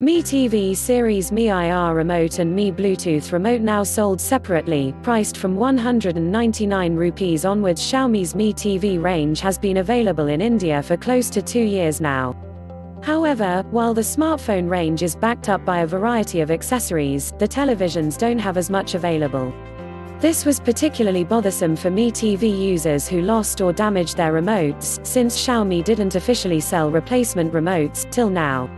Mi TV Series Mi IR remote and Mi Bluetooth remote now sold separately, priced from 199 rupees onwards. Xiaomi's Mi TV range has been available in India for close to two years now. However, while the smartphone range is backed up by a variety of accessories, the televisions don't have as much available. This was particularly bothersome for Mi TV users who lost or damaged their remotes, since Xiaomi didn't officially sell replacement remotes, till now.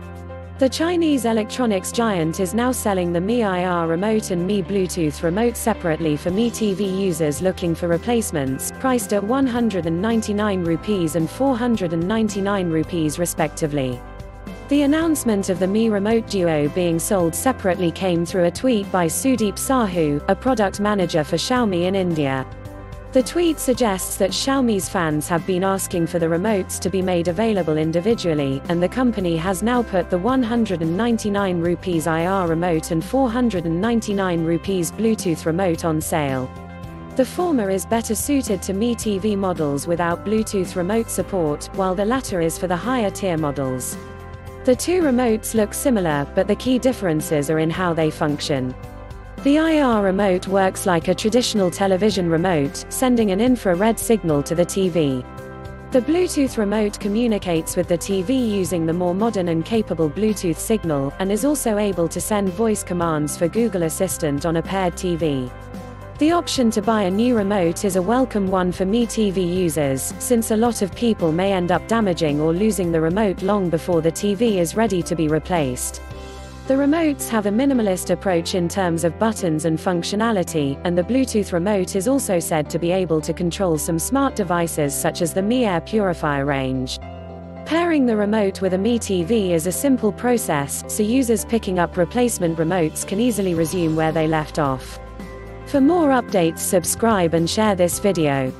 The Chinese electronics giant is now selling the Mi IR remote and Mi Bluetooth remote separately for Mi TV users looking for replacements, priced at 199 rupees and 499 rupees respectively. The announcement of the Mi Remote Duo being sold separately came through a tweet by Sudeep Sahu, a product manager for Xiaomi in India. The tweet suggests that Xiaomi's fans have been asking for the remotes to be made available individually, and the company has now put the 199 rupees IR remote and 499 rupees Bluetooth remote on sale. The former is better suited to Mi TV models without Bluetooth remote support, while the latter is for the higher tier models. The two remotes look similar, but the key differences are in how they function. The IR remote works like a traditional television remote, sending an infrared signal to the TV. The Bluetooth remote communicates with the TV using the more modern and capable Bluetooth signal, and is also able to send voice commands for Google Assistant on a paired TV. The option to buy a new remote is a welcome one for Mi TV users, since a lot of people may end up damaging or losing the remote long before the TV is ready to be replaced. The remotes have a minimalist approach in terms of buttons and functionality, and the Bluetooth remote is also said to be able to control some smart devices such as the Mi Air Purifier range. Pairing the remote with a Mi TV is a simple process, so users picking up replacement remotes can easily resume where they left off. For more updates subscribe and share this video.